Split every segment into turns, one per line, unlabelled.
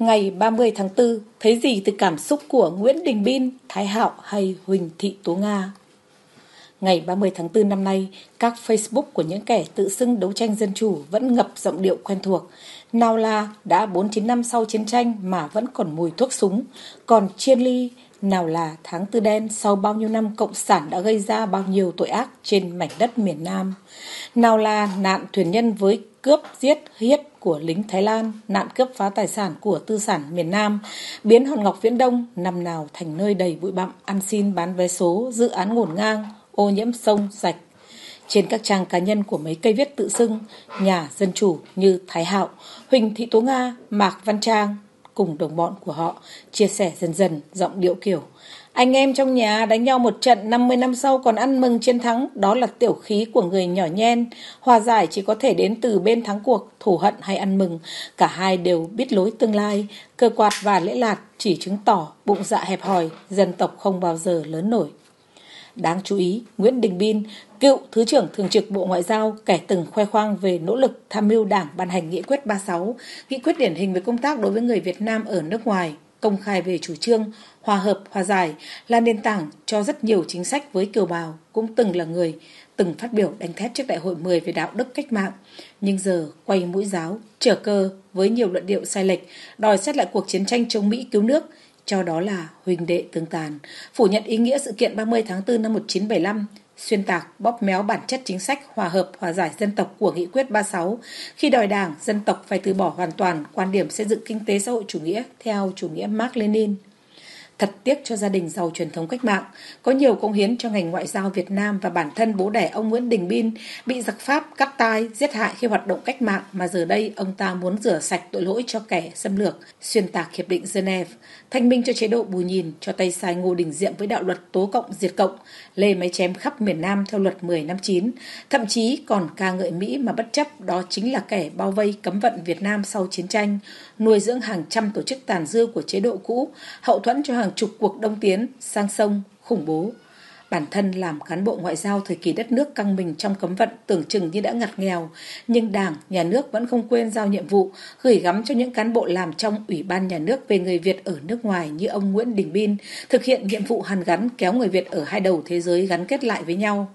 Ngày 30 tháng 4, thấy gì từ cảm xúc của Nguyễn Đình Bin, Thái Hạo hay Huỳnh Thị Tố Nga? Ngày 30 tháng 4 năm nay, các Facebook của những kẻ tự xưng đấu tranh dân chủ vẫn ngập giọng điệu quen thuộc. Nào là đã 49 năm sau chiến tranh mà vẫn còn mùi thuốc súng, còn Chiên Ly nào là tháng tư đen sau bao nhiêu năm Cộng sản đã gây ra bao nhiêu tội ác trên mảnh đất miền Nam. Nào là nạn thuyền nhân với cướp, giết, hiếp của lính Thái Lan, nạn cướp phá tài sản của tư sản miền Nam, biến hòn ngọc viễn đông nằm nào thành nơi đầy bụi bặm, ăn xin bán vé số, dự án ngổn ngang, ô nhiễm sông, sạch. Trên các trang cá nhân của mấy cây viết tự xưng, nhà dân chủ như Thái Hạo, Huỳnh Thị Tố Nga, Mạc Văn Trang, cùng đồng bọn của họ, chia sẻ dần dần giọng điệu kiểu anh em trong nhà đánh nhau một trận 50 năm sau còn ăn mừng chiến thắng, đó là tiểu khí của người nhỏ nhen. Hòa giải chỉ có thể đến từ bên thắng cuộc, thù hận hay ăn mừng. Cả hai đều biết lối tương lai, cơ quạt và lễ lạt chỉ chứng tỏ bụng dạ hẹp hòi, dân tộc không bao giờ lớn nổi. Đáng chú ý, Nguyễn Đình Bin, cựu Thứ trưởng Thường trực Bộ Ngoại giao, kẻ từng khoe khoang về nỗ lực tham mưu đảng ban hành nghị quyết 36, nghị quyết điển hình về công tác đối với người Việt Nam ở nước ngoài, công khai về chủ trương hòa hợp, hòa giải là nền tảng cho rất nhiều chính sách với kiều bào, cũng từng là người từng phát biểu đánh thép trước đại hội 10 về đạo đức cách mạng, nhưng giờ quay mũi giáo, trở cơ với nhiều luận điệu sai lệch, đòi xét lại cuộc chiến tranh chống Mỹ cứu nước, cho đó là huỳnh đệ tương tàn, phủ nhận ý nghĩa sự kiện 30 tháng 4 năm 1975, xuyên tạc, bóp méo bản chất chính sách hòa hợp, hòa giải dân tộc của nghị quyết 36, khi đòi đảng, dân tộc phải từ bỏ hoàn toàn quan điểm xây dựng kinh tế xã hội chủ nghĩa theo chủ nghĩa Mark Lenin. Thật tiếc cho gia đình giàu truyền thống cách mạng, có nhiều công hiến cho ngành ngoại giao Việt Nam và bản thân bố đẻ ông Nguyễn Đình Bin bị giặc Pháp cắt tai, giết hại khi hoạt động cách mạng mà giờ đây ông ta muốn rửa sạch tội lỗi cho kẻ xâm lược, xuyên tạc Hiệp định Geneva, thanh minh cho chế độ bù nhìn, cho tay sai Ngô Đình Diệm với đạo luật tố cộng diệt cộng, lê máy chém khắp miền Nam theo luật 10 năm 9, thậm chí còn ca ngợi Mỹ mà bất chấp đó chính là kẻ bao vây cấm vận Việt Nam sau chiến tranh, nuôi dưỡng hàng trăm tổ chức tàn dư của chế độ cũ, hậu thuẫn cho hàng hàng chục cuộc đông tiến sang sông, khủng bố. Bản thân làm cán bộ ngoại giao thời kỳ đất nước căng mình trong cấm vận tưởng chừng như đã ngặt nghèo, nhưng Đảng, Nhà nước vẫn không quên giao nhiệm vụ, gửi gắm cho những cán bộ làm trong Ủy ban Nhà nước về người Việt ở nước ngoài như ông Nguyễn Đình Bin, thực hiện nhiệm vụ hàn gắn kéo người Việt ở hai đầu thế giới gắn kết lại với nhau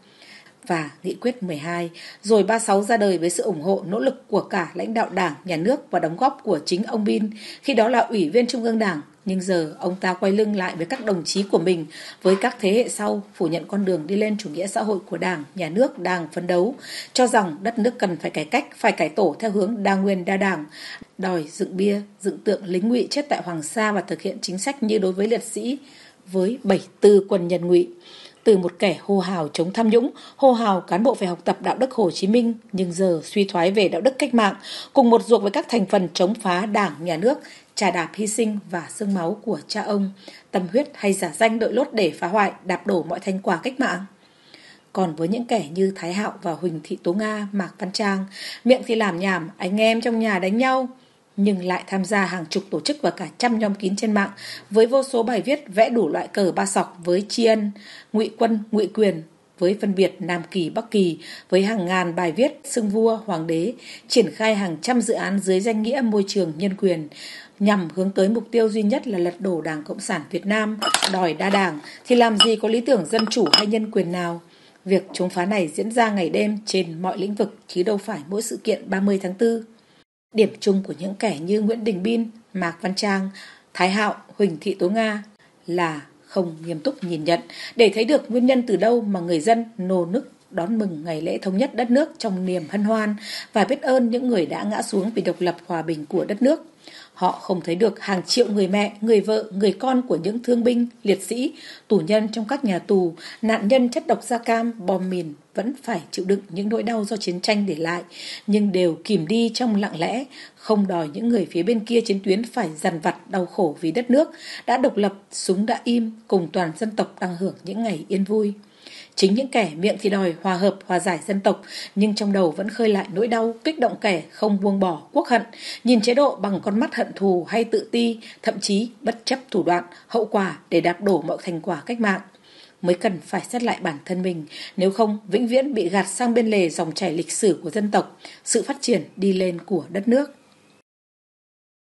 và Nghị quyết 12, rồi 36 ra đời với sự ủng hộ nỗ lực của cả lãnh đạo Đảng, Nhà nước và đóng góp của chính ông Bin, khi đó là Ủy viên Trung ương Đảng, nhưng giờ ông ta quay lưng lại với các đồng chí của mình, với các thế hệ sau, phủ nhận con đường đi lên chủ nghĩa xã hội của Đảng, Nhà nước đang phấn đấu, cho rằng đất nước cần phải cải cách, phải cải tổ theo hướng đa nguyên đa đảng, đòi dựng bia, dựng tượng lính ngụy chết tại Hoàng Sa và thực hiện chính sách như đối với liệt sĩ với 74 quân nhân ngụy. Từ một kẻ hô hào chống tham nhũng, hô hào cán bộ phải học tập đạo đức Hồ Chí Minh, nhưng giờ suy thoái về đạo đức cách mạng, cùng một ruột với các thành phần chống phá đảng, nhà nước, trà đạp hy sinh và xương máu của cha ông, tâm huyết hay giả danh đội lốt để phá hoại, đạp đổ mọi thành quả cách mạng. Còn với những kẻ như Thái Hạo và Huỳnh Thị Tố Nga, Mạc Văn Trang, miệng thì làm nhảm, anh em trong nhà đánh nhau, nhưng lại tham gia hàng chục tổ chức và cả trăm nhóm kín trên mạng với vô số bài viết vẽ đủ loại cờ ba sọc với tri ân, ngụy quân, ngụy quyền, với phân biệt Nam Kỳ, Bắc Kỳ, với hàng ngàn bài viết xưng vua, hoàng đế, triển khai hàng trăm dự án dưới danh nghĩa môi trường nhân quyền, nhằm hướng tới mục tiêu duy nhất là lật đổ Đảng Cộng sản Việt Nam, đòi đa đảng, thì làm gì có lý tưởng dân chủ hay nhân quyền nào? Việc chống phá này diễn ra ngày đêm trên mọi lĩnh vực chứ đâu phải mỗi sự kiện 30 tháng 4. Điểm chung của những kẻ như Nguyễn Đình Bin, Mạc Văn Trang, Thái Hạo, Huỳnh Thị Tố Nga là không nghiêm túc nhìn nhận, để thấy được nguyên nhân từ đâu mà người dân nô nức đón mừng ngày lễ thống nhất đất nước trong niềm hân hoan và biết ơn những người đã ngã xuống vì độc lập hòa bình của đất nước. Họ không thấy được hàng triệu người mẹ, người vợ, người con của những thương binh, liệt sĩ, tù nhân trong các nhà tù, nạn nhân chất độc da cam, bom mìn vẫn phải chịu đựng những nỗi đau do chiến tranh để lại, nhưng đều kìm đi trong lặng lẽ, không đòi những người phía bên kia chiến tuyến phải dằn vặt đau khổ vì đất nước, đã độc lập, súng đã im, cùng toàn dân tộc đang hưởng những ngày yên vui. Chính những kẻ miệng thì đòi hòa hợp, hòa giải dân tộc, nhưng trong đầu vẫn khơi lại nỗi đau, kích động kẻ không buông bỏ quốc hận, nhìn chế độ bằng con mắt hận thù hay tự ti, thậm chí bất chấp thủ đoạn, hậu quả để đạp đổ mọi thành quả cách mạng mới cần phải xét lại bản thân mình, nếu không vĩnh viễn bị gạt sang bên lề dòng chảy lịch sử của dân tộc, sự phát triển đi lên của đất nước.